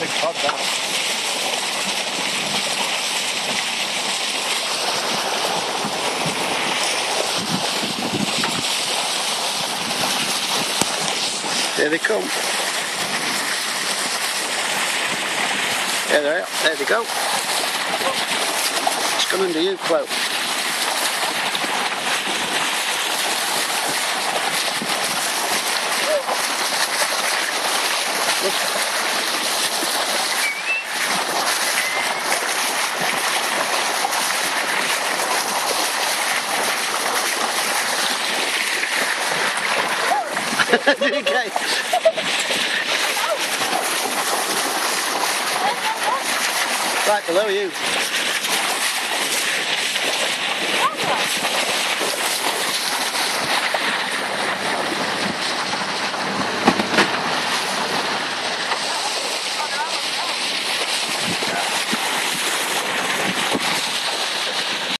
big cod that. There they come. There they are. There they go. It's come under you, Chloe. okay. Right below you.